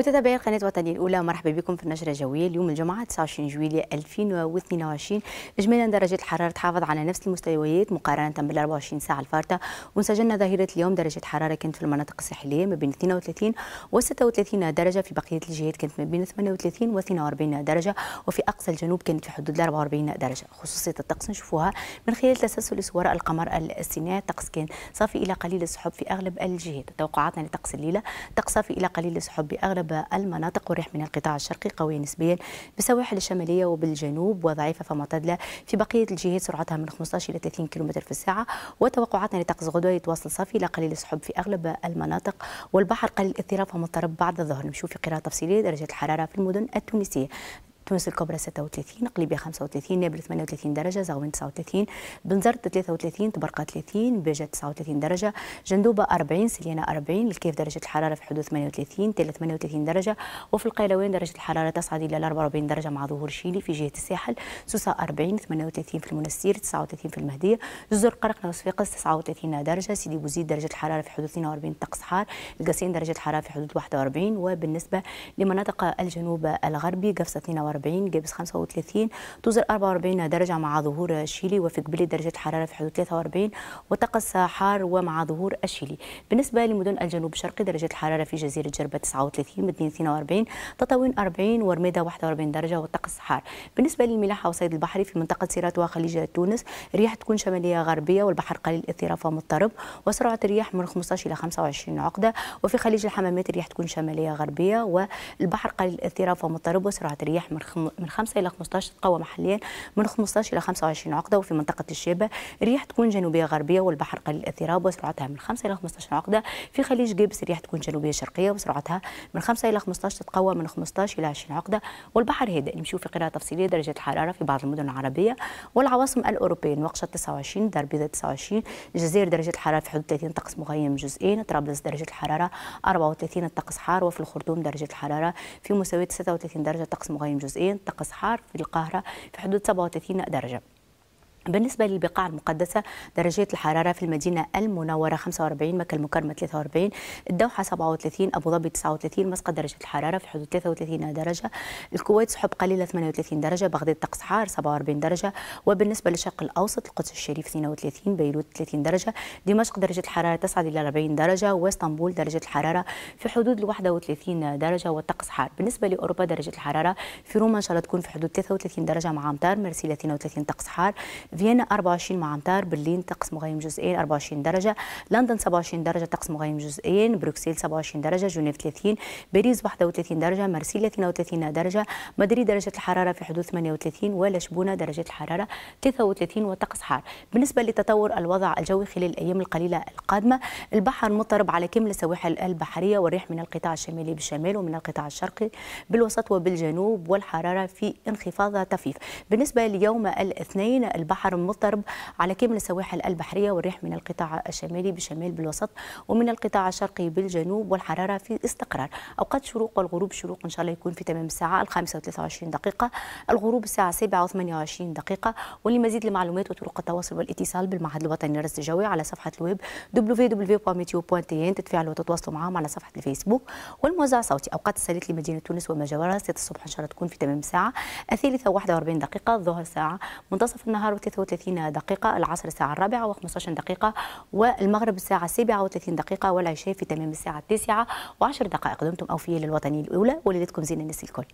متابعي القناة الوطنية الأولى. مرحبا بكم في النشرة الجوية. اليوم الجمعة 29 جويلية 2022 إجمالا درجة الحرارة تحافظ على نفس المستويات مقارنة بال 24 ساعة الفارطة. وسجلنا ظاهرة اليوم. درجة حرارة كانت في المناطق الساحلية ما بين 32 و 36 درجة. في بقية الجهات كانت ما بين 38 و 42 درجة. وفي أقصى الجنوب كانت في حدود 44 درجة. خصوصية الطقس نشوفوها من خلال تسلسل وراء القمر الصناعي الطقس كان صافي إلى قليل السحب في أغلب الجهات. توقعاتنا لطقس الليلة طقس صافي إلى قليل السحب بأغلب أغلب المناطق والريح من القطاع الشرقي قوية نسبيا بالسواحل الشمالية وبالجنوب وضعيفة فمعتدلة في بقية الجهات سرعتها من 15 إلى 30 كم في الساعة وتوقعاتنا لطقس غدوة يتواصل صافي إلى قليل السحب في أغلب المناطق والبحر قليل الاضطراب ومضطرب بعد الظهر. نشوف في قراءة تفصيلية درجة الحرارة في المدن التونسية. تونس الكبرى 36 قليبية 35 نابل 38 درجة زغوين 39 بنزرت 33 تبرقة 30 بيجة 39 درجة جندوبة 40 سليانة 40 الكيف درجة الحرارة في حدود 38 تل 38 درجة وفي القيلوين درجة الحرارة تصعد إلى 44 درجة مع ظهور شيلي في جهة الساحل سوسة 40 38 في المنستير 39 في المهدية جزر قرقنة وصفاقس 39 درجة سيدي بوزيد درجة الحرارة في حدود 42 طقس حار القصيم درجة الحرارة في حدود 41 وبالنسبة لمناطق الجنوب الغربي قفصة 42 44 جابس 35 توصل 44 درجة مع ظهور الشيلي وفي قبلي درجة الحرارة في حدود 43 وطقس حار ومع ظهور الشيلي. بالنسبة لمدن الجنوب الشرقي درجة الحرارة في جزيرة جربة 39 مدينة 42 تطاوين 40 ورميدة 41 درجة والطقس حار بالنسبة للملاحة والصيد البحري في منطقة سيرات وخليج تونس الرياح تكون شمالية غربية والبحر قليل اضطراب ومضطرب وسرعة الرياح من 15 إلى 25 عقدة وفي خليج الحمامات الرياح تكون شمالية غربية والبحر قليل اضطراب ومضطرب وسرعة الرياح من من 5 إلى 15 تقوى محليا من 15 إلى 25 عقدة وفي منطقة الشابة الرياح تكون جنوبية غربية والبحر قليل الاضطراب وسرعتها من 5 إلى 15 عقدة. في خليج جيبس الرياح تكون جنوبية شرقية وسرعتها من 5 إلى 15 تتقوى من 15 إلى 20 عقدة. والبحر هادئ. نمشيو في قراءة تفصيلية درجة الحرارة في بعض المدن العربية. والعواصم الأوروبية نواكشوط 29 دار البيضاء 29 الجزائر درجة الحرارة في حدود 30 طقس مغيم جزئين. طرابلس درجة الحرارة 34 الطقس حار. وفي الخرطوم درجة الحرارة في مستويات 36 درجة طقس مغيم جزئين. طقس حار في القاهرة في حدود 37 درجة. بالنسبة للبقاع المقدسة درجات الحرارة في المدينة المنورة 45 مكة المكرمة 43 الدوحة 37 أبو ظبي 39 مسقط درجة الحرارة في حدود 33 درجة الكويت سحب قليلة 38 درجة بغداد طقس حار 47 درجة وبالنسبة للشرق الأوسط القدس الشريف 32 بيروت 30 درجة دمشق درجة الحرارة تصعد إلى 40 درجة وإسطنبول درجة الحرارة في حدود ال 31 درجة والطقس حار. بالنسبة لأوروبا درجة الحرارة في روما إن شاء الله تكون في حدود 33 درجة مع أمطار مرسيليا 32 طقس حار. فيينا 24 مع امطار برلين طقس مغيم جزئين 24 درجة لندن 27 درجة طقس مغيم جزئين بروكسل 27 درجة جنيف 30 باريس 31 درجة مرسيليا 32 درجة مدريد درجة الحرارة في حدود 38 ولشبونه درجة الحرارة 33 وطقس حار. بالنسبة لتطور الوضع الجوي خلال الأيام القليلة القادمة البحر مضطرب على كامل السواحل البحرية والريح من القطاع الشمالي بالشمال ومن القطاع الشرقي بالوسط وبالجنوب والحرارة في انخفاض طفيف بالنسبة ليوم الاثنين البحر مضطرب على كامل السواحل البحرية والريح من القطاع الشمالي بشمال بالوسط ومن القطاع الشرقي بالجنوب والحرارة في استقرار. أوقات شروق والغروب شروق إن شاء الله يكون في تمام الساعة الخامسة و23 دقيقة الغروب الساعة السابعة و28 دقيقة. ولمزيد المعلومات وطرق التواصل والاتصال بالمعهد الوطني للرصد الجوي على صفحة الويب www.meteo.tn تتفاعلوا وتتواصلوا معهم على صفحة الفيسبوك والموزع الصوتي أوقات السليت لمدينة تونس وما جاورها 6 الصبح إن شاء الله تكون في تمام الساعة الثالثة 41 دقيقة الظهر ساعة منتصف النهار و33 30 دقيقة العصر الساعة الرابعة و15 دقيقة والمغرب الساعة السابعة و30 دقيقة والعشاء في تمام الساعة التاسعة و10 دقائق. دمتم أوفياء للوطنية الأولى ولدتكم زين الناس الكل.